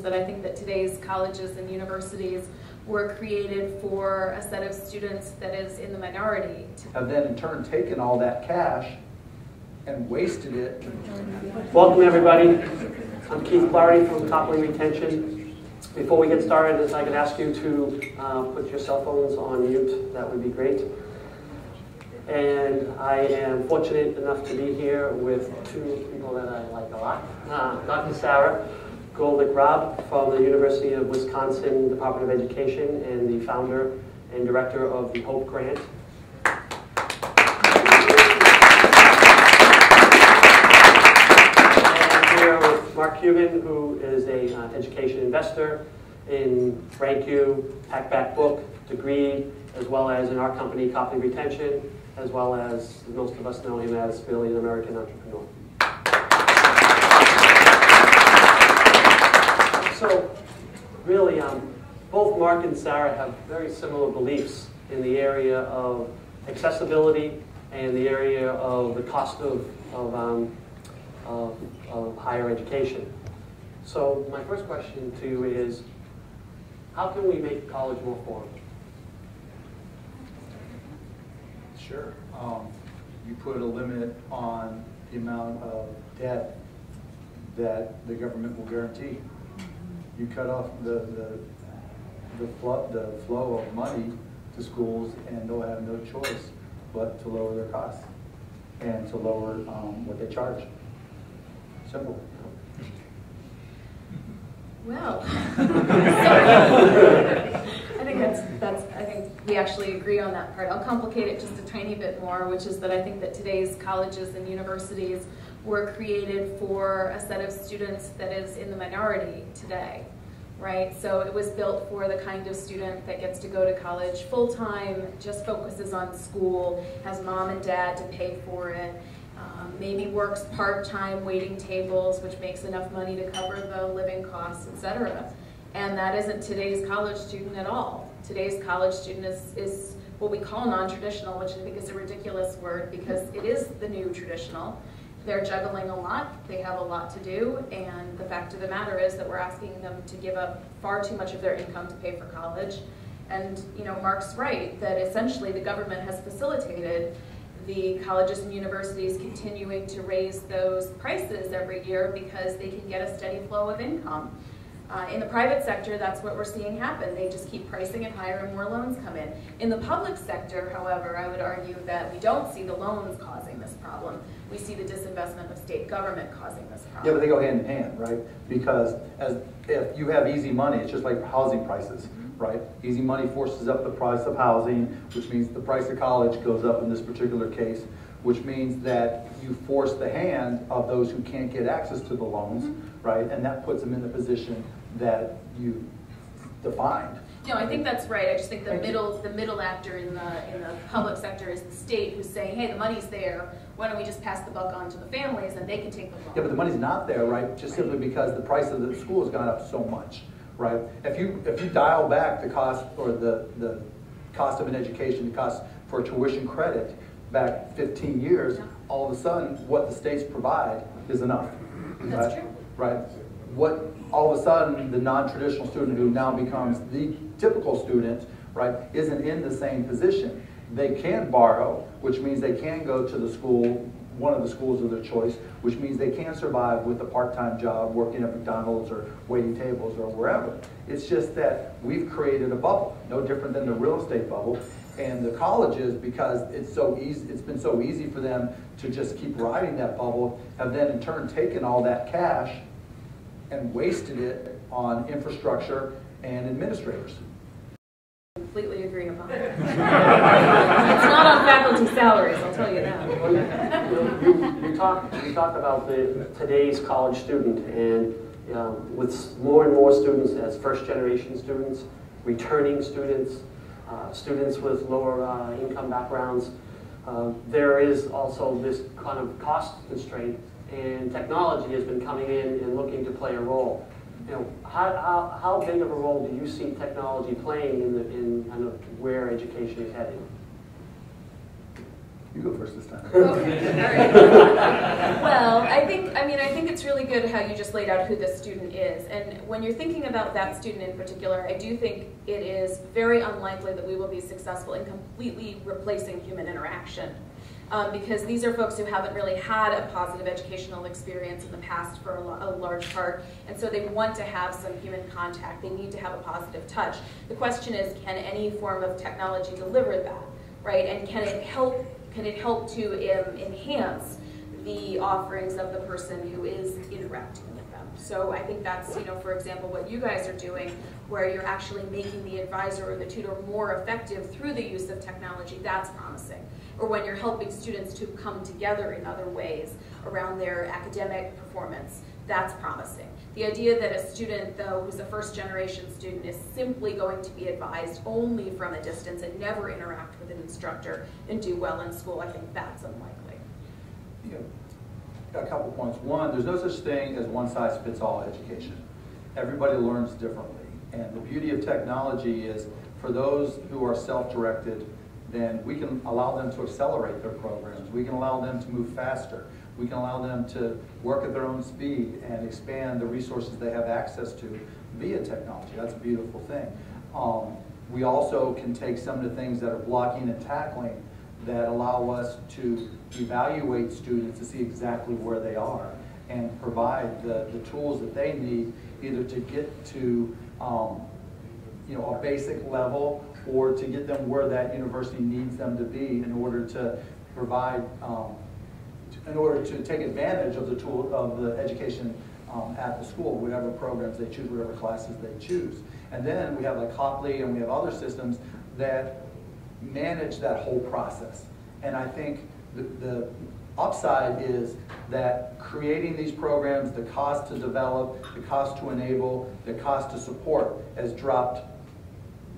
is that I think that today's colleges and universities were created for a set of students that is in the minority. Have then in turn taken all that cash and wasted it. Welcome everybody. I'm Keith Clougherty from Copley Retention. Before we get started, if I could ask you to uh, put your cell phones on mute, that would be great. And I am fortunate enough to be here with two people that I like a lot. Uh, Dr. Sara Goldrick-Rab from the University of Wisconsin Department of Education and the founder and director of the Hope Grant. Mark Cuban, who is a uh, education investor in RankU, Packback Book, Degree, as well as in our company, Copley Retention, as well as most of us know him as really an American entrepreneur. So, really, um, both Mark and Sara have very similar beliefs in the area of accessibility and the area of the cost of, of, um, of, of higher education. So my first question to you is, how can we make college more affordable? Sure. Um, you put a limit on the amount of debt that the government will guarantee. You cut off the, the, the, flow, the flow of money to schools and they'll have no choice but to lower their costs and to lower um, what they charge. Simple. Well, I think that's, that's, I think we actually agree on that part. I'll complicate it just a tiny bit more, which is that I think that today's colleges and universities were created for a set of students that is in the minority today, right? So it was built for the kind of student that gets to go to college full-time, just focuses on school, has mom and dad to pay for it, um, maybe works part-time waiting tables, which makes enough money to cover the living costs, etc. And that isn't today's college student at all. Today's college student is, is what we call non-traditional, which I think is a ridiculous word because it is the new traditional. They're juggling a lot, they have a lot to do, and the fact of the matter is that we're asking them to give up far too much of their income to pay for college. And you know, Mark's right, that essentially the government has facilitated the colleges and universities continuing to raise those prices every year because they can get a steady flow of income. Uh, in the private sector, that's what we're seeing happen. They just keep pricing it higher and more loans come in. In the public sector, however, I would argue that we don't see the loans causing this problem. We see the disinvestment of state government causing this problem. Yeah, but they go hand in hand, right? Because as if you have easy money, it's just like housing prices, right? Easy money forces up the price of housing, which means the price of college goes up in this particular case, which means that you force the hand of those who can't get access to the loans, mm -hmm. right? And that puts them in the position that you defined. No, I think that's right. I just think the Thank middle you. the middle actor in the in the public sector is the state who's saying, hey, the money's there. Why don't we just pass the buck on to the families and they can take the loan? Yeah, but the money's not there, right? Just simply because the price of the school has gone up so much, right? If you if you dial back the cost or the the cost of an education, the cost for tuition credit back 15 years, yeah. all of a sudden what the states provide is enough. That's right? true. Right. What all of a sudden the non-traditional student who now becomes the typical student, right, isn't in the same position. They can borrow, which means they can go to the school, one of the schools of their choice, which means they can survive with a part-time job working at McDonald's or waiting tables or wherever. It's just that we've created a bubble, no different than the real estate bubble. And the colleges, because it's so easy, it's been so easy for them to just keep riding that bubble, have then in turn taken all that cash and wasted it on infrastructure and administrators. Completely agree upon it. it's not on faculty salaries, I'll tell you that. you, you, talked you talked about the today's college student and um, with more and more students as first generation students, returning students, uh, students with lower uh, income backgrounds, uh, there is also this kind of cost constraint and technology has been coming in and looking to play a role. You know, how, how, how big of a role do you see technology playing in, the, in kind of where education is heading? You go first this time. Okay, all right. Well, I think, I mean, I think it's really good how you just laid out who this student is. And when you're thinking about that student in particular, I do think it is very unlikely that we will be successful in completely replacing human interaction. Um, because these are folks who haven't really had a positive educational experience in the past for a, a, large part, and so they want to have some human contact. They need to have a positive touch. The question is, can any form of technology deliver that, right? And can it help can it help to um, enhance the offerings of the person who is interacting with them? So I think that's, you know, for example, what you guys are doing, where you're actually making the advisor or the tutor more effective through the use of technology, that's promising. Or when you're helping students to come together in other ways around their academic performance, that's promising. The idea that a student, though, who's a first generation student is simply going to be advised only from a distance and never interact with an instructor and do well in school, I think that's unlikely. Yeah. A couple points. One, there's no such thing as one size fits all education. Everybody learns differently. And the beauty of technology is for those who are self-directed, then we can allow them to accelerate their programs. We can allow them to move faster. We can allow them to work at their own speed and expand the resources they have access to via technology. That's a beautiful thing. Um, we also can take some of the things that are blocking and tackling that allow us to evaluate students to see exactly where they are and provide the, the tools that they need either to get to um, you know, a basic level or to get them where that university needs them to be in order to provide um, in order to take advantage of the tool of the education um, at the school, whatever programs they choose, whatever classes they choose. And then we have like Copley and we have other systems that manage that whole process. And I think the, the upside is that creating these programs, the cost to develop, the cost to enable, the cost to support has dropped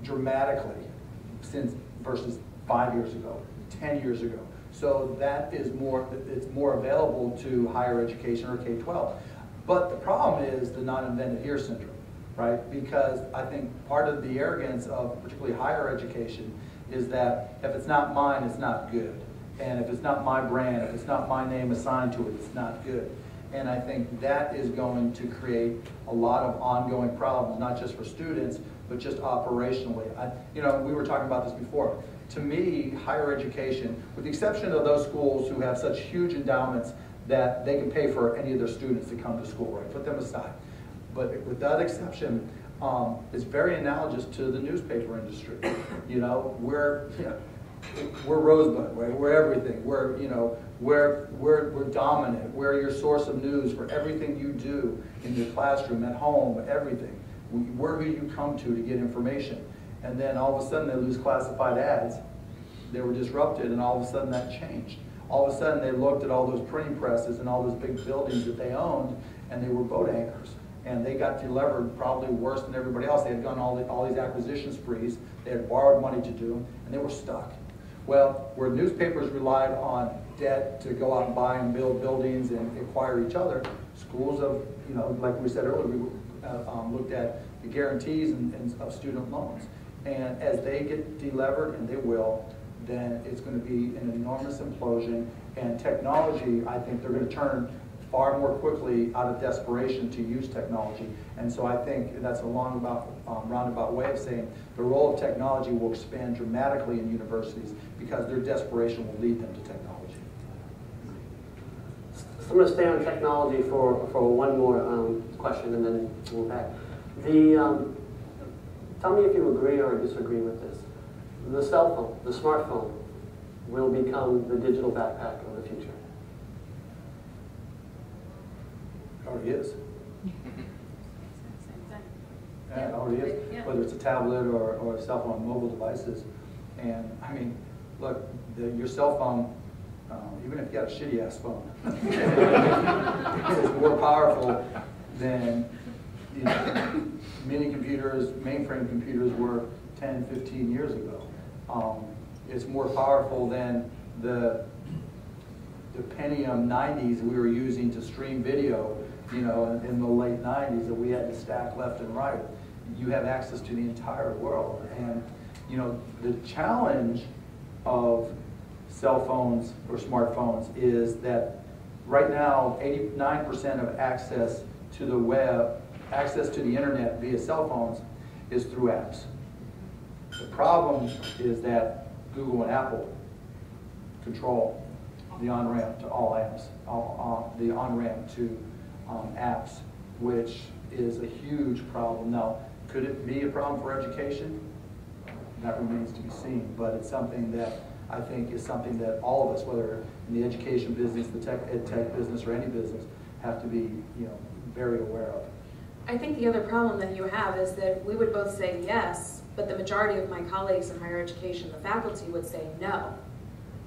dramatically since versus five years ago, 10 years ago. So that is more, it's more available to higher education or K-12. But the problem is the non-invented here syndrome, right? Because I think part of the arrogance of particularly higher education is that if it's not mine, it's not good. And if it's not my brand, if it's not my name assigned to it, it's not good. And I think that is going to create a lot of ongoing problems, not just for students, but just operationally. I, you know, we were talking about this before to me, higher education, with the exception of those schools who have such huge endowments that they can pay for any of their students to come to school, right? Put them aside. But with that exception, um, it's very analogous to the newspaper industry. You know, we're, you know, we're Rosebud, right? We're everything. We're, you know, we're, we're, we're dominant. We're your source of news for everything you do in your classroom, at home, everything. We're who you come to to get information and then all of a sudden they lose classified ads. They were disrupted, and all of a sudden that changed. All of a sudden they looked at all those printing presses and all those big buildings that they owned, and they were boat anchors. And they got delivered probably worse than everybody else. They had done all, the, all these acquisition sprees. They had borrowed money to do them, and they were stuck. Well, where newspapers relied on debt to go out and buy and build buildings and acquire each other, schools of, you know, like we said earlier, we uh, um, looked at the guarantees and, and of student loans. And as they get delevered, and they will, then it's going to be an enormous implosion. And technology, I think they're going to turn far more quickly out of desperation to use technology. And so I think that's a long about, um, roundabout way of saying the role of technology will expand dramatically in universities because their desperation will lead them to technology. So I'm going to stay on technology for, for one more um, question and then we'll back. The, um, Tell me if you agree or disagree with this. The cell phone, the smartphone, will become the digital backpack of the future. It already is. Yeah, it already is. Yeah. Whether it's a tablet or, or a cell phone, mobile devices. And I mean, look, the, your cell phone, um, even if you got a shitty ass phone, is more powerful than you know, computers, mainframe computers were 10, 15 years ago. Um, it's more powerful than the, the Pentium 90s we were using to stream video, you know, in, in the late 90s that we had to stack left and right. You have access to the entire world. And, you know, the challenge of cell phones or smartphones is that right now, 89% of access to the web, access to the internet via cell phones is through apps. The problem is that Google and Apple control the on-ramp to all apps, all, uh, the on-ramp to um, apps, which is a huge problem. Now, could it be a problem for education? That remains to be seen, but it's something that I think is something that all of us, whether in the education business, the tech, ed tech business, or any business, have to be, you know, very aware of. I think the other problem that you have is that we would both say yes, but the majority of my colleagues in higher education, the faculty, would say no.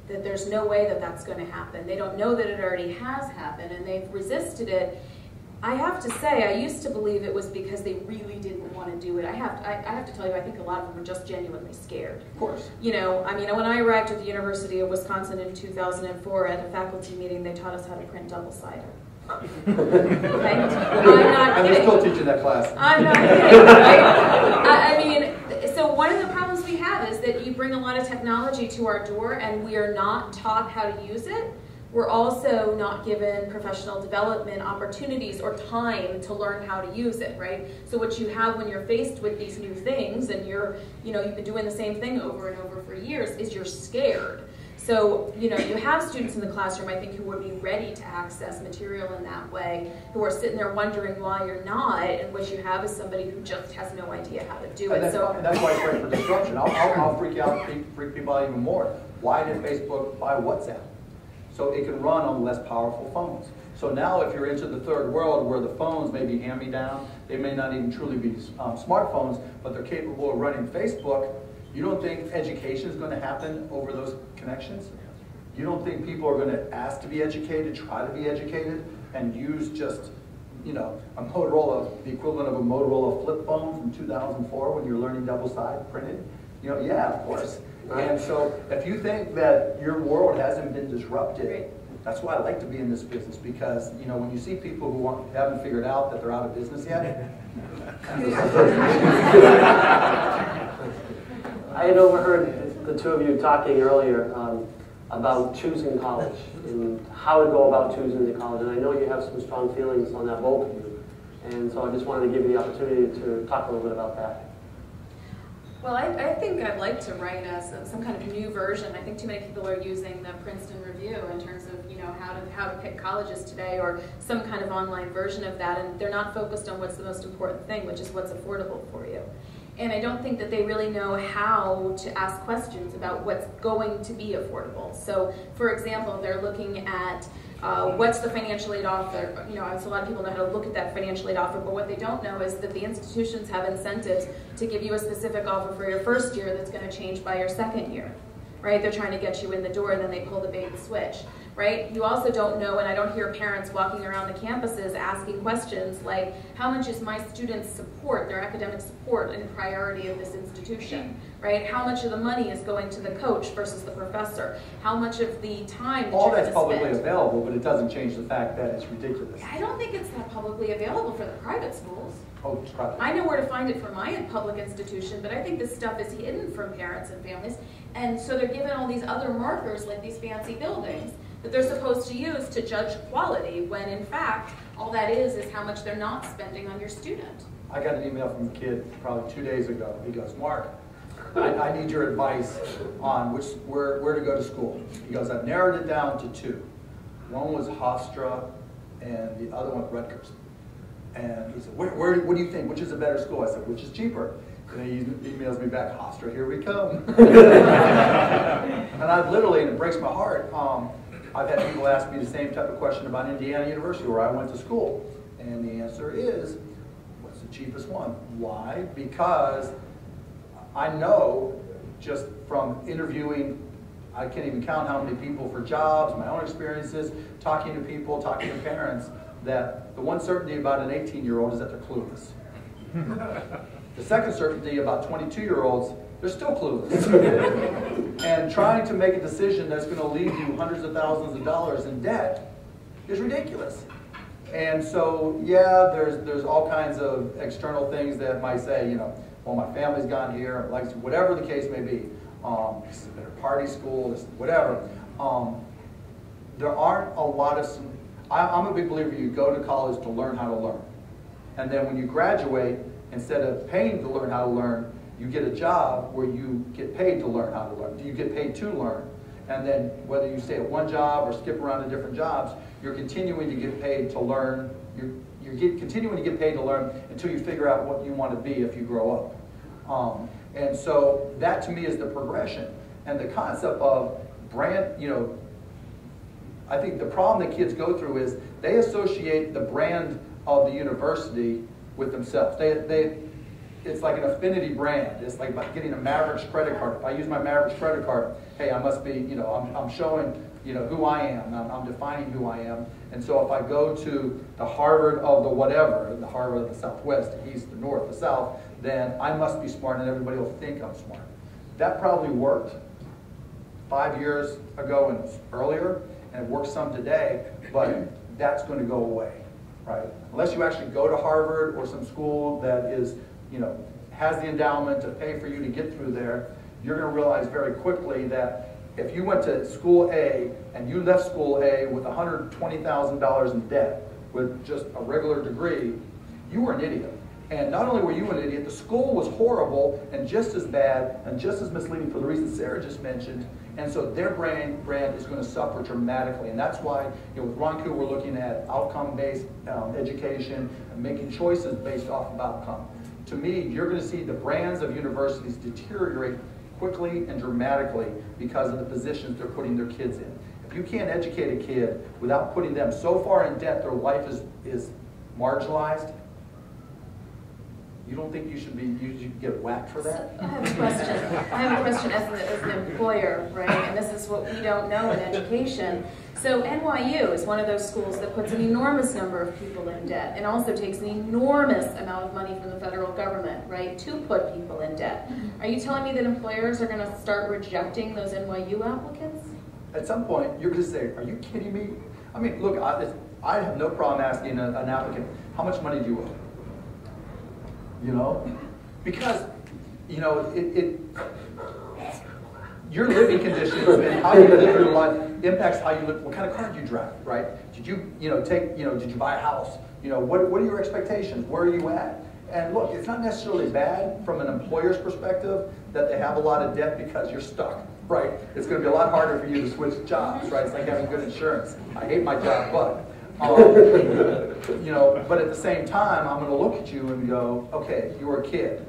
That there's no way that that's going to happen. They don't know that it already has happened, and they've resisted it. I have to say, I used to believe it was because they really didn't want to do it. I have, to, I, I have to tell you, I think a lot of them were just genuinely scared. Of course. You know, I mean, when I arrived at the University of Wisconsin in 2004 at a faculty meeting, they taught us how to print double-sided. okay? I'm not kidding. they're still teaching that class. I'm not kidding, right? I, I mean, so one of the problems we have is that you bring a lot of technology to our door and we are not taught how to use it. We're also not given professional development opportunities or time to learn how to use it, right? So what you have when you're faced with these new things and you're, you know, you've been doing the same thing over and over for years is you're scared. So, you know, you have students in the classroom, I think, who would be ready to access material in that way, who are sitting there wondering why you're not, and what you have is somebody who just has no idea how to do And it. that's, So, and that's why it's great for disruption. I'll, I'll, I'll freak out, freak, freak people out even more. Why did Facebook buy WhatsApp? So it can run on less powerful phones. So now if you're into the third world where the phones may be hand-me-down, they may not even truly be um, smartphones, but they're capable of running Facebook, you don't think education is going to happen over those connections? You don't think people are going to ask to be educated, try to be educated, and use just, you know, a Motorola, the equivalent of a Motorola flip phone from 2004 when you're learning double-side printed? You know, yeah, of course. And so if you think that your world hasn't been disrupted, Right. that's why I like to be in this business because, you know, when you see people who aren't- haven't figured out that they're out of business yet, I had overheard the two of you talking earlier um, about choosing college and how to go about choosing the college. And I know you have some strong feelings on that, both of you. And so I just wanted to give you the opportunity to talk a little bit about that. Well, I, I think I'd like to write some, some kind of new version. I think too many people are using the Princeton Review in terms of, you know, how to, how to pick colleges today or some kind of online version of that, and they're not focused on what's the most important thing, which is what's affordable for you. And I don't think that they really know how to ask questions about what's going to be affordable. So, for example, they're looking at uh, what's the financial aid offer. You know, so a lot of people know how to look at that financial aid offer, but what they don't know is that the institutions have incentives to give you a specific offer for your first year that's going to change by your second year. Right? They're trying to get you in the door, and then they pull the bait and switch right? You also don't know, and I don't hear parents walking around the campuses asking questions like, how much is my students' support, their academic support, in priority of this institution, right? How much of the money is going to the coach versus the professor? How much of the time that all that's publicly spend? available, but it doesn't change the fact that it's ridiculous. I don't think it's that publicly available for the private schools. Oh, it's private. I know where to find it for my public institution, but I think this stuff is hidden from parents and families. And so they're given all these other markers, like these fancy buildings, that they're supposed to use to judge quality, when in fact, all that is is how much they're not spending on your student. I got an email from a kid probably two days ago. He goes, Mark, I, I need your advice on which where, where to go to school. He goes, I've narrowed it down to two. One was Hofstra, and the other one Rutgers. And he said, where, where, what do you think? Which is a better school? I said, which is cheaper? And he emails me back, Hofstra, here we come. and I've literally, and it breaks my heart, um, I've had people ask me the same type of question about Indiana University, where I went to school. And the answer is, what's the cheapest one? Why? Because I know just from interviewing, I can't even count how many people for jobs, my own experiences, talking to people, talking to parents, that the one certainty about an 18-year-old is that they're clueless. The second certainty about 22-year-olds, they're still clueless. and trying to make a decision that's going to leave you hundreds of thousands of dollars in debt is ridiculous. And so, yeah, there's there's all kinds of external things that might say, you know, well, my family's gone here, like whatever the case may be. Um, this is a better party school, this whatever. Um, there aren't a lot of, I, I'm a big believer you go to college to learn how to learn. And then when you graduate, instead of paying to learn how to learn, you get a job where you get paid to learn how to learn. Do you get paid to learn. And then whether you stay at one job or skip around to different jobs, you're continuing to get paid to learn. You're get, continuing to get paid to learn until you figure out what you want to be if you grow up. Um, and so that to me is the progression. And the concept of brand, you know, I think the problem that kids go through is they associate the brand of the university with themselves. They, they, it's like an affinity brand. It's like getting a Mavericks credit card. If I use my Mavericks credit card, hey, I must be, you know, I'm, I'm showing, you know, who I am. I'm, I'm defining who I am. And so if I go to the Harvard of the whatever, the Harvard of the Southwest, the East, the North, the South, then I must be smart and everybody will think I'm smart. That probably worked five years ago and earlier, and it works some today, but that's going to go away, right? Unless you actually go to Harvard or some school that is, you know, has the endowment to pay for you to get through there, you're going to realize very quickly that if you went to school A and you left school A with $120,000 in debt with just a regular degree, you were an idiot. And not only were you an idiot, the school was horrible and just as bad and just as misleading for the reasons Sara just mentioned. And so their brand, brand is going to suffer dramatically. And that's why you know, with Ronku, we're looking at outcome-based um, education and making choices based off of outcome. To me, you're going to see the brands of universities deteriorate quickly and dramatically because of the positions they're putting their kids in. If you can't educate a kid without putting them so far in debt their life is, is marginalized, you don't think you should be, you should get whacked for that? I have a question. I have a question as, as an employer, right? And this is what we don't know in education. So NYU is one of those schools that puts an enormous number of people in debt and also takes an enormous amount of money from the federal government, right, to put people in debt. Mm-hmm. Are you telling me that employers are going to start rejecting those NYU applicants? At some point, you're going to say, are you kidding me? I mean, look, I, I have no problem asking a, an applicant, how much money do you owe? you know? Because, you know, it, it your living conditions and how you live your life impacts how you live, what kind of car do you drive, right? Did you, you know, take, you know, did you buy a house? You know, what, what are your expectations? Where are you at? And look, it's not necessarily bad from an employer's perspective that they have a lot of debt because you're stuck, right? It's going to be a lot harder for you to switch jobs, right? It's like having good insurance. I hate my job, but um, you know, but at the same time, I'm going to look at you and go, okay, you're a kid.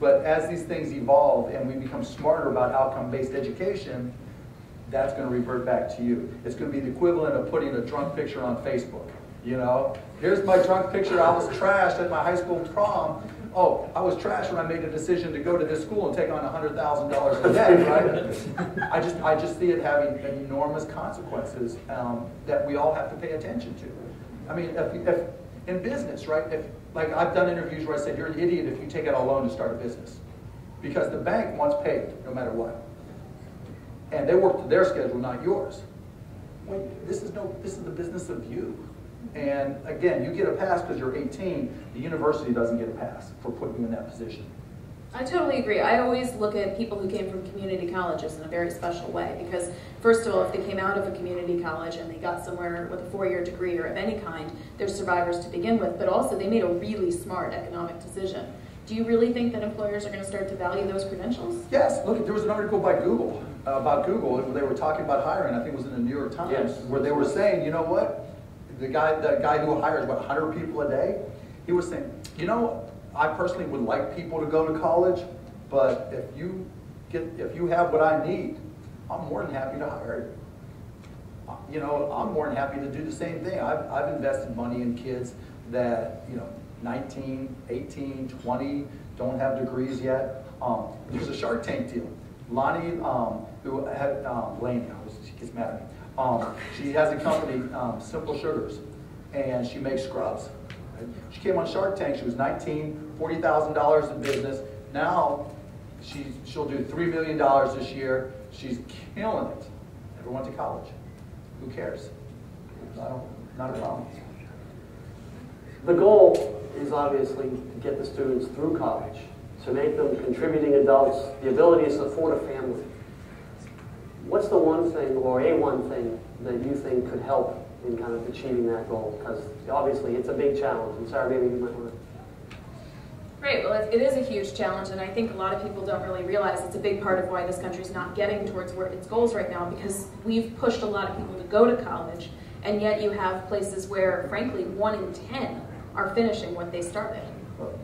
But as these things evolve and we become smarter about outcome-based education, that's going to revert back to you. It's going to be the equivalent of putting a drunk picture on Facebook. You know, here's my drunk picture. I was trashed at my high school prom. Oh, I was trashed when I made a decision to go to this school and take on $100,000 in debt, right? I just, I just see it having enormous consequences um, that we all have to pay attention to. I mean, if, if, in business, right? If, like I've done interviews where I said, you're an idiot if you take out a loan to start a business. Because the bank wants paid no matter what. And they work to their schedule, not yours. Wait, this is no, this is the business of you. And again, you get a pass because you're 18. The university doesn't get a pass for putting you in that position. I totally agree. I always look at people who came from community colleges in a very special way because, first of all, if they came out of a community college and they got somewhere with a four-year degree or of any kind, they're survivors to begin with, but also they made a really smart economic decision. Do you really think that employers are going to start to value those credentials? Yes. Look, there was an article by Google about Google they were talking about hiring. I think it was in the New York Times, yes. where they were saying, you know what, the guy, the guy who hires what 100 people a day, he was saying, you know, I personally would like people to go to college, but if you get, if you have what I need, I'm more than happy to hire you. Uh, you know, I'm more than happy to do the same thing. I've, I've invested money in kids that, you know, 19, 18, 20, don't have degrees yet. Um, there's a Shark Tank deal. Lonnie, um, who had, um, Lani, she gets mad at me. Um, she has a company, um, Simple Sugars, and she makes scrubs. She came on Shark Tank. She was 19, $40,000 in business. Now she, she'll do $3 million this year. She's killing it. Never went to college. Who cares? Not a problem. The goal is obviously to get the students through college, to make them contributing adults, the ability to support a family. What's the one thing, or a one thing, that you think could help in kind of achieving that goal? Because obviously, it's a big challenge. And Sara, maybe you might want to. Great. Well, it, is a huge challenge, and I think a lot of people don't really realize it's a big part of why this country is not getting towards where its goals right now because we've pushed a lot of people to go to college, and yet you have places where, frankly, one in 10 are finishing what they started.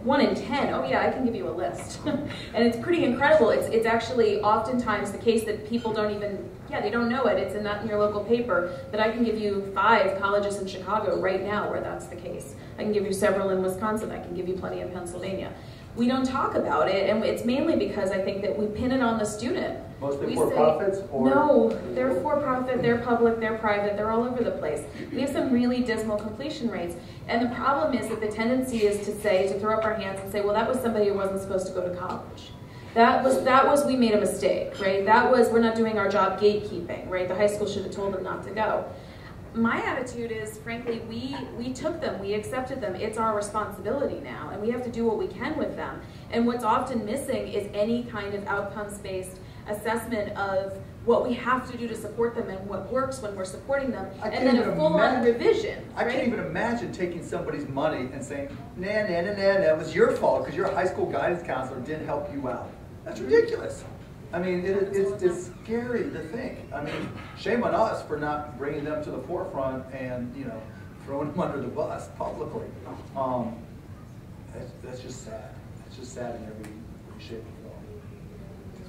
One in 10, oh yeah, I can give you a list. and it's pretty incredible. It's, it's actually oftentimes the case that people don't even, yeah, they don't know it. It's in, that, in your local paper that I can give you five colleges in Chicago right now where that's the case. I can give you several in Wisconsin. I can give you plenty in Pennsylvania. We don't talk about it, and it's mainly because I think that we pin it on the student. Mostly We for say- profits or? No, they're for profit, they're public, they're private, they're all over the place. We have some really dismal completion rates. And the problem is that the tendency is to say, to throw up our hands and say, well, that was somebody who wasn't supposed to go to college. That was, that was, we made a mistake, right? That was, we're not doing our job gatekeeping, right? The high school should have told them not to go. My attitude is, frankly, we, we took them, we accepted them. It's our responsibility now, and we have to do what we can with them. And what's often missing is any kind of outcomes-based assessment of what we have to do to support them and what works when we're supporting them, I and then a full-on revision, I right? can't even imagine taking somebody's money and saying, nah, nah, nah, nah, that was your fault because your high school guidance counselor didn't help you out. That's ridiculous. I mean, it, it's, it's scary to think. I mean, shame on us for not bringing them to the forefront and, you know, throwing them under the bus publicly. Um, that's, that's just sad. It's just sad in every shape.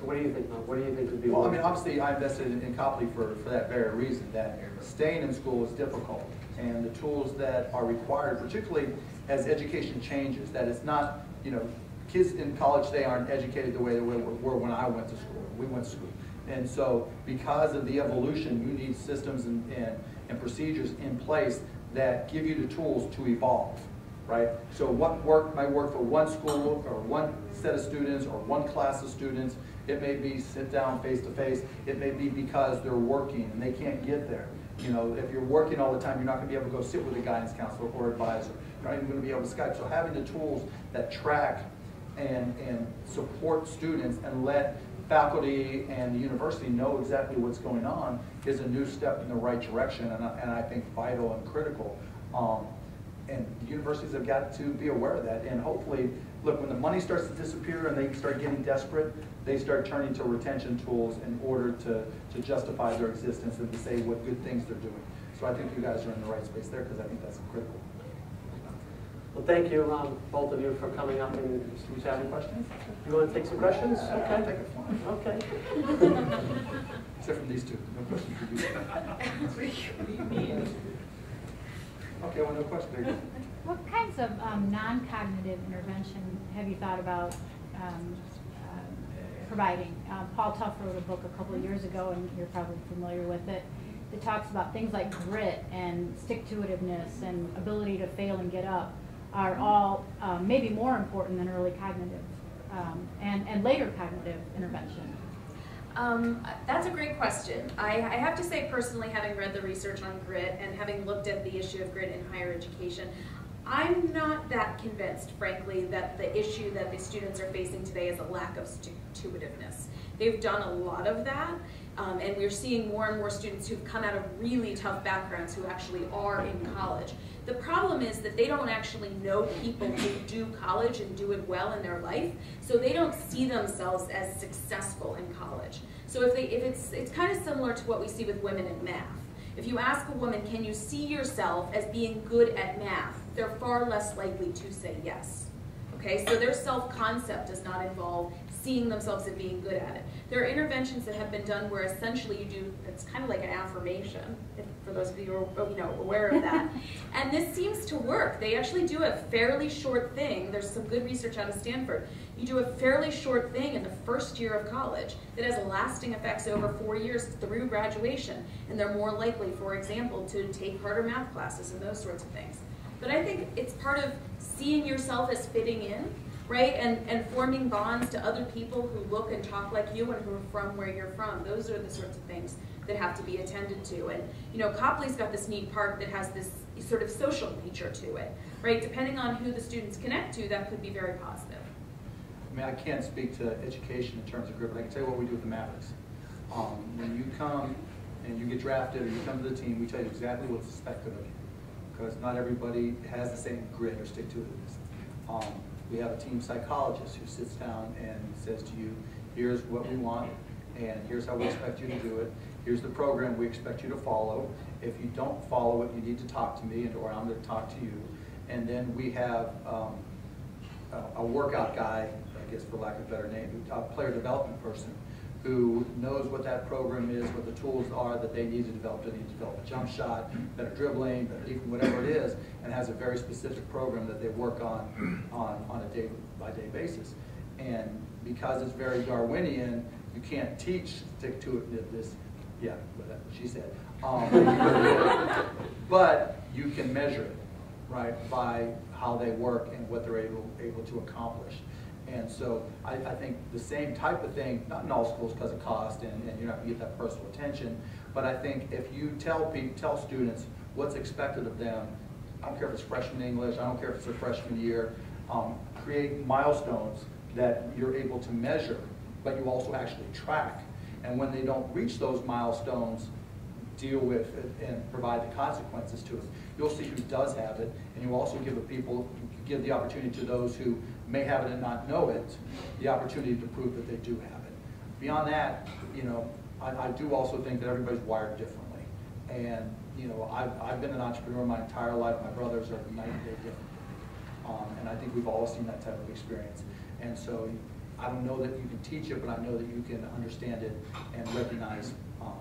So, what do you think, Mel? What do you think would be Well, I mean, obviously, I invested in in Copley for, for that very reason, that staying in school is difficult. And the tools that are required, particularly as education changes, that it's not, you know, kids in college today aren't educated the way they were, were when I went to school, we went to school. And so, because of the evolution, you need systems and, and, and procedures in place that give you the tools to evolve, right? So what work might work for one school, or one set of students, or one class of students, it may be sit down face to face. It may be because they're working and they can't get there. You know, if you're working all the time, you're not going to be able to go sit with a guidance counselor or advisor. You're not even going to be able to Skype. So having the tools that track and, and support students and let faculty and the university know exactly what's going on is a new step in the right direction and and I think vital and critical. Um, and universities have got to be aware of that. And hopefully, look, when the money starts to disappear and they start getting desperate, they start turning to retention tools in order to, to justify their existence and to say what good things they're doing. So I think you guys are in the right space there because I think that's critical. Well, thank you, um, both of you, for coming up and Do you questions? you want to take some questions? I'll Okay. take it. Okay. Except from these two. No questions for you. Okay, well, no question. There you go. What kinds of um, non-cognitive intervention have you thought about um, providing? Uh, Paul Tough wrote a book a couple of years ago, and you're probably familiar with it, that talks about things like grit and stick-to-itiveness and ability to fail and get up are all um, maybe more important than early cognitive um, and, and later cognitive intervention. Um, that's a great question. I, I have to say personally, having read the research on grit and having looked at the issue of grit in higher education, I'm not that convinced, frankly, that the issue that the students are facing today is a lack of stick-to-itiveness. They've done a lot of that, um, and we're seeing more and more students who've come out of really tough backgrounds who actually are in college. The problem is that they don't actually know people who do college and do it well in their life, so they don't see themselves as successful in college. So if they, if it's, it's kind of similar to what we see with women in math. If you ask a woman, can you see yourself as being good at math? They're far less likely to say yes. Okay, so their self-concept does not involve seeing themselves as being good at it. There are interventions that have been done where essentially you do, it's kind of like an affirmation, if, for those of you who are you know, aware of that. and this seems to work. They actually do a fairly short thing. There's some good research out of Stanford. You do a fairly short thing in the first year of college that has lasting effects over four years through graduation. And they're more likely, for example, to take harder math classes and those sorts of things. But I think it's part of seeing yourself as fitting in, right? And, and forming bonds to other people who look and talk like you and who are from where you're from. Those are the sorts of things that have to be attended to. And, you know, Copley's got this neat park that has this sort of social nature to it, right? Depending on who the students connect to, that could be very positive. I mean, I can't speak to education in terms of grit, but I can tell you what we do with the Mavericks. Um, when you come and you get drafted or you come to the team, we tell you exactly what's expected of you. Because not everybody has the same grit or stick to it. Um, we have a team psychologist who sits down and says to you, here's what we want, and here's how we expect you to do it. Here's the program we expect you to follow. If you don't follow it, you need to talk to me, and or I'm going to talk to you. And then we have um, a- a workout guy, I guess for lack of a better name, a player development person, who knows what that program is, what the tools are that they need to develop. Do they need to develop a jump shot, better dribbling, better defense, whatever it is, and has a very specific program that they work on, on, on a day-by-day basis. And because it's very Darwinian, you can't teach, stick to it, this, yeah, what she said. Um, But you can measure it, right, by how they work and what they're able, able to accomplish. And so I, I think the same type of thing, not in all schools because of cost and, and you're not gonna get that personal attention, but I think if you tell people, tell students what's expected of them, I don't care if it's freshman English, I don't care if it's their freshman year, um, create milestones that you're able to measure, but you also actually track. And when they don't reach those milestones, deal with it and provide the consequences to it. You'll see who does have it, and you also give the people, give the opportunity to those who may have it and not know it, the opportunity to prove that they do have it. Beyond that, you know, I, I do also think that everybody's wired differently. And, you know, I've, I've been an entrepreneur my entire life, my brothers are night and day different. Um, and I think we've all seen that type of experience. And so I don't know that you can teach it, but I know that you can understand it and recognize um,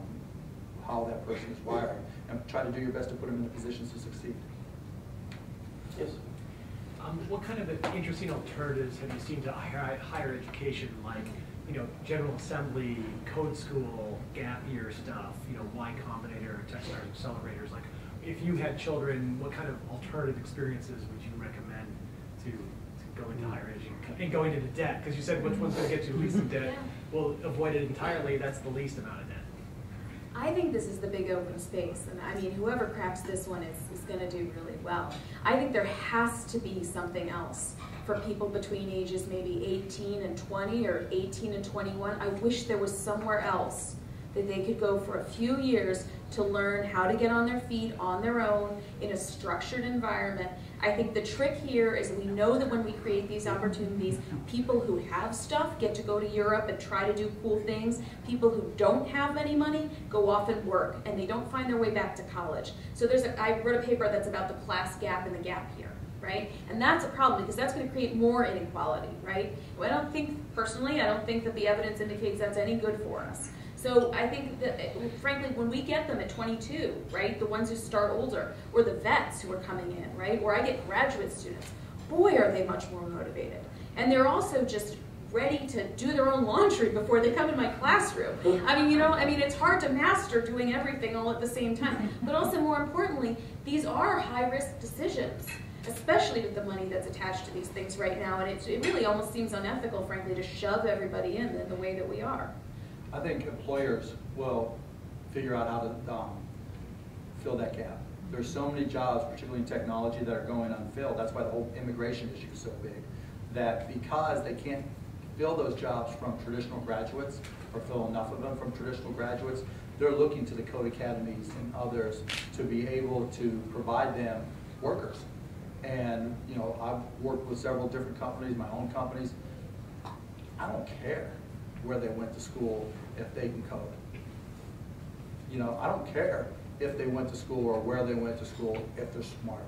how that person is wired and try to do your best to put them in the positions to succeed. Yes? Um, what kind of interesting alternatives have you seen to higher, higher education, like, you know, General Assembly, code school, gap year stuff, you know, Y Combinator, Techstars accelerators? Like, if you had children, what kind of alternative experiences would you recommend to, to go into higher education and going into debt? Because you said which one's going to get you least in debt. Well, avoid it entirely. That's the least amount of debt. I think this is the big open space, and I mean, whoever cracks this one is, is gonna do really well. I think there has to be something else for people between ages maybe eighteen and twenty, or eighteen and twenty-one. I wish there was somewhere else that they could go for a few years to learn how to get on their feet on their own in a structured environment. I think the trick here is we know that when we create these opportunities, people who have stuff get to go to Europe and try to do cool things. People who don't have any money go off and work and they don't find their way back to college. So there's a, I wrote a paper that's about the class gap and the gap here right? And that's a problem because that's going to create more inequality, right? Well, I don't think, personally, I don't think that the evidence indicates that's any good for us. So I think that, frankly, when we get them at 22, right, the ones who start older, or the vets who are coming in, right, or I get graduate students, boy, are they much more motivated. And they're also just ready to do their own laundry before they come in my classroom. I mean, you know, I mean, it's hard to master doing everything all at the same time. But also, more importantly, these are high-risk decisions especially with the money that's attached to these things right now. And it, it really almost seems unethical, frankly, to shove everybody in the, the way that we are. I think employers will figure out how to um, fill that gap. There's so many jobs, particularly in technology, that are going unfilled. That's why the whole immigration issue is so big. That because they can't fill those jobs from traditional graduates or fill enough of them from traditional graduates, they're looking to the code academies and others to be able to provide them workers. And you know, I've worked with several different companies, my own companies. I don't care where they went to school if they can code. You know, I don't care if they went to school or where they went to school if they're smart.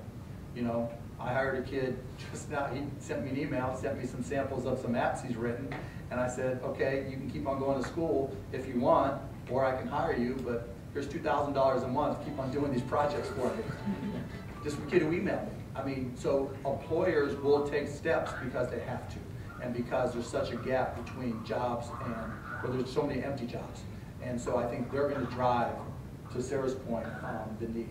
You know, I hired a kid just now, he sent me an email, sent me some samples of some apps he's written, and I said, okay, you can keep on going to school if you want, or I can hire you, but here's two thousand dollars a month, keep on doing these projects for me. Just a kid who emailed me. I mean, so employers will take steps because they have to, and because there's such a gap between jobs and, well, there's so many empty jobs. And so I think they're gonna drive, to Sara's point, um, the need.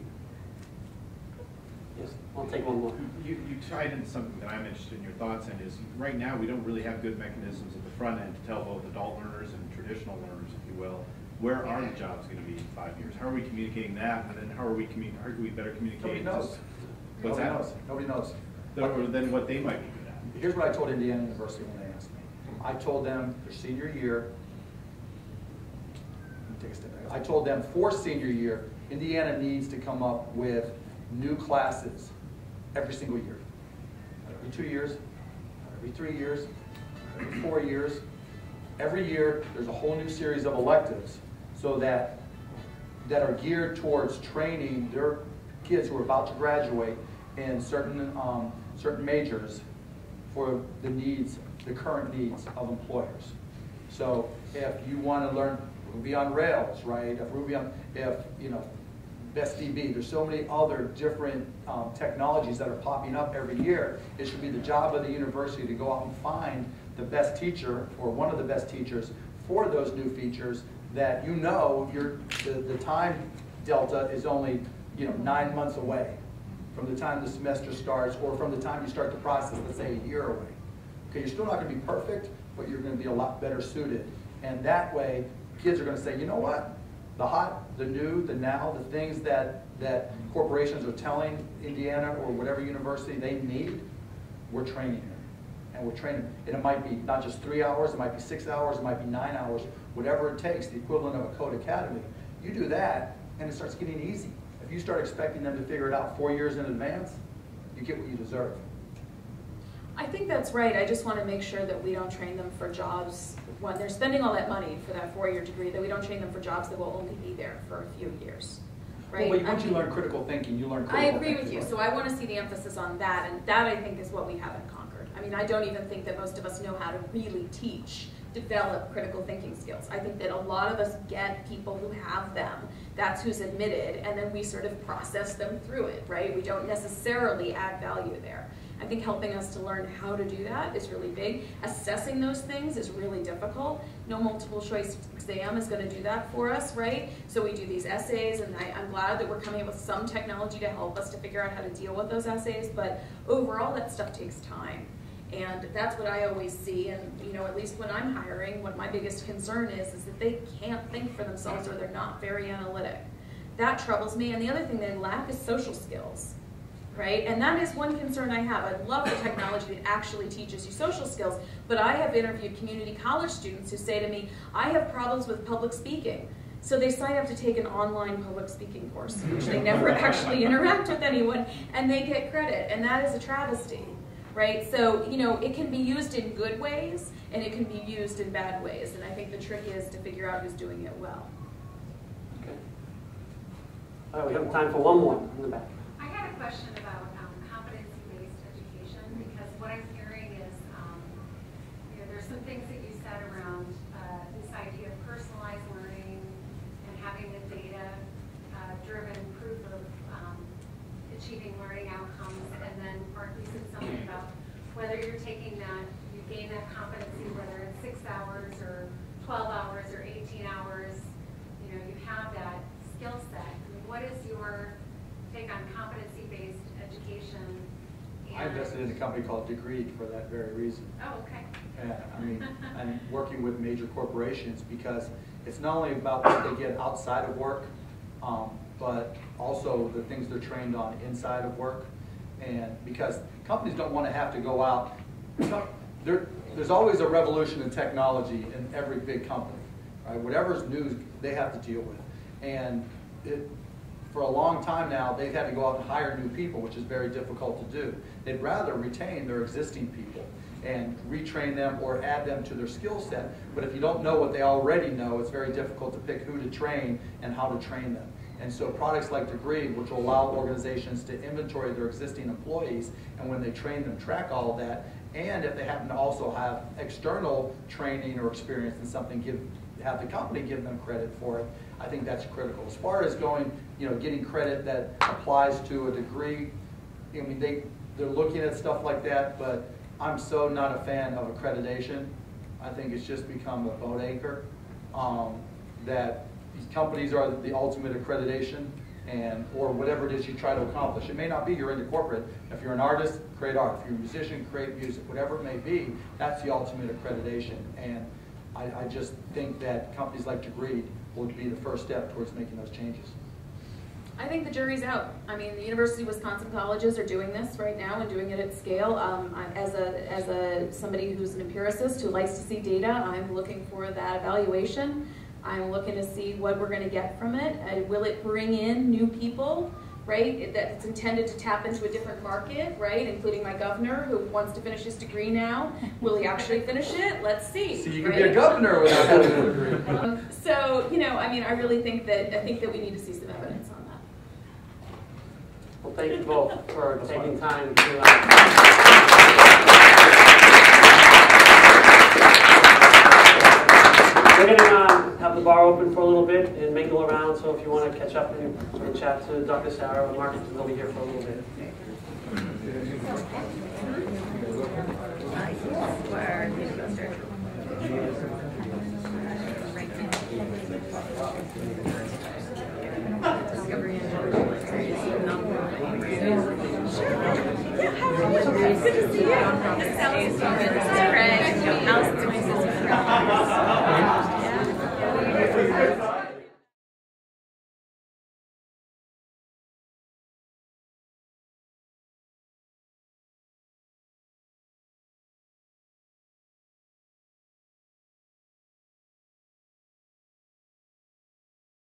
Yes, I'll take one more. You, you tied into something that I'm interested in your thoughts in is, right now, we don't really have good mechanisms at the front end to tell both adult learners and traditional learners, if you will, where are the jobs gonna be in five years? How are we communicating that, and then how are we commu, how do we better communicate? Nobody knows. What's Nobody that? knows. Nobody knows. Then- Or then what they might be good at? Here's what I told Indiana University when they asked me. I told them their senior year, take a step back. I told them for senior year, Indiana needs to come up with new classes every single year. Every two years, every three years, every four years. Every year, there's a whole new series of electives so that, that are geared towards training their kids who are about to graduate in certain, um, certain majors for the needs, the current needs of employers. So if you want to learn Ruby on Rails, right? If Ruby on, if, you know, Best DB, there's so many other different um, technologies that are popping up every year. It should be the job of the university to go out and find the best teacher or one of the best teachers for those new features that you know your, the, the time delta is only you know, nine months away from the time the semester starts or from the time you start the process, let's say a year away. Okay, you're still not going to be perfect, but you're going to be a lot better suited. And that way, kids are going to say, you know what? The hot, the new, the now, the things that, that corporations are telling Indiana or whatever university they need, we're training them. And we're training, and it might be not just three hours, it might be six hours, it might be nine hours, whatever it takes, the equivalent of a code academy. You do that, and it starts getting easy. You start expecting them to figure it out four years in advance, you get what you deserve. I think that's right. I just want to make sure that we don't train them for jobs when they're spending all that money for that four-year degree, that we don't train them for jobs that will only be there for a few years. Right? Well, but once I you mean, learn critical thinking, you learn I agree with you. So I want to see the emphasis on that, and that I think is what we haven't conquered. I mean, I don't even think that most of us know how to really teach, develop critical thinking skills. I think that a lot of us get people who have them. That's who's admitted, and then we sort of process them through it, right? We don't necessarily add value there. I think helping us to learn how to do that is really big. Assessing those things is really difficult. No multiple choice exam is going to do that for us, right? So we do these essays, and I, I'm glad that we're coming up with some technology to help us to figure out how to deal with those essays, but overall that stuff takes time. And that's what I always see, and you know, at least when I'm hiring, what my biggest concern is, is that they can't think for themselves or they're not very analytic. That troubles me, and the other thing they lack is social skills right? And that is one concern I have. I love the technology that actually teaches you social skills, but I have interviewed community college students who say to me, I have problems with public speaking. So they sign up to take an online public speaking course, which they never actually interact with anyone, and they get credit, and that is a travesty, right? So, you know, it can be used in good ways, and it can be used in bad ways, and I think the trick is to figure out who's doing it well. Okay. All right, we have time for one more in the back. I had a question about um, competency-based education, because what I'm hearing is, um, you know, there's some things that you said around uh, this idea of personalized learning and having the data-driven proof of um, achieving learning outcomes, and then Barclay said something about whether you're taking that, you gain that competency, whether it's six hours or 12 hours or 18 hours, you know, you have that skill set. I mean, What is your take on competency-based education? I and- invested in a company called Degreed for that very reason. Oh, okay. And, I mean, I'm working with major corporations because it's not only about what they get outside of work, um, but also the things they're trained on inside of work. And because companies don't want to have to go out, there, there's always a revolution in technology in every big company, right? Whatever's new, they have to deal with. And it, for a long time now, they've had to go out and hire new people, which is very difficult to do. They'd rather retain their existing people and retrain them or add them to their skill set. But if you don't know what they already know, it's very difficult to pick who to train and how to train them. And so products like Degreed, which will allow organizations to inventory their existing employees, and when they train them, track all of that, and if they happen to also have external training or experience in something, give have the company give them credit for it. I think that's critical. As far as going, you know, getting credit that applies to a degree, I mean, they, they're looking at stuff like that, but I'm so not a fan of accreditation. I think it's just become a boat anchor, um, that these companies are the ultimate accreditation and, or whatever it is you try to accomplish. It may not be you're into corporate. If you're an artist, create art. If you're a musician, create music. Whatever it may be, that's the ultimate accreditation. And I, I just think that companies like Degreed will be the first step towards making those changes. I think the jury's out. I mean, the University of Wisconsin colleges are doing this right now and doing it at scale. Um, as a as a somebody who's an empiricist who likes to see data, I'm looking for that evaluation. I'm looking to see what we're gonna get from it. Uh, will it bring in new people, right? It- That it's intended to tap into a different market, right? Including my governor who wants to finish his degree now. Will he actually finish it? Let's see. So you can be a governor without having a degree. Um, So, you know, I mean, I really think that, I think that we need to see some evidence on that. Well, thank you both for taking time to. uh, We're gonna um, have the bar open for a little bit and mingle around, so if you want to catch up and and chat to Dr. Sara or Mark, they'll be here for a little bit. Good to see you. This is Allison's friend. Allison's friend.